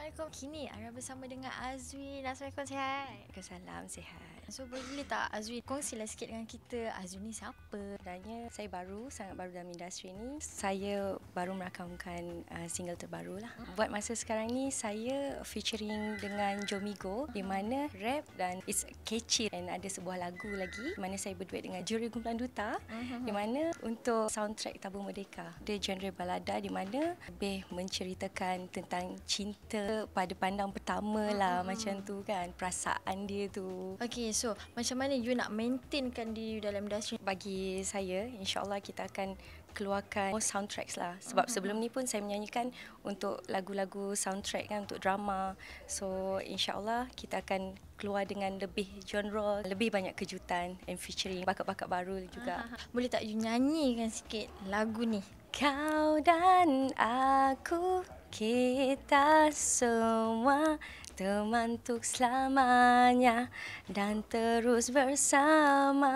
Assalamualaikum. Kini Ara bersama dengan Azwin. Assalamualaikum sihat. Salam sihat. So boleh tak Azwin kongsilah sikit dengan kita Azwin ni siapa? Sebenarnya saya baru, sangat baru dalam industri ni. Saya baru merakamkan uh, single terbaru lah. Buat masa sekarang ni saya featuring dengan Jomigo di mana rap dan it's catchy dan ada sebuah lagu lagi di mana saya berduet dengan Juri Kumpulan Duta di mana untuk soundtrack Tabung Merdeka. Dia genre balada di mana lebih menceritakan tentang cinta pada pandang pertama lah macam tu kan perasaan dia tu. Okay, so macam mana you nak maintainkan diri you dalam industri? bagi saya insyaallah kita akan keluarkan more soundtracks lah sebab uh-huh. sebelum ni pun saya menyanyikan untuk lagu-lagu soundtrack kan untuk drama so insyaallah kita akan keluar dengan lebih genre lebih banyak kejutan and featuring bakat-bakat baru juga Uh-huh. Boleh tak you nyanyikan sikit lagu ni? Kau dan aku kita semua teman untuk selamanya dan terus bersama.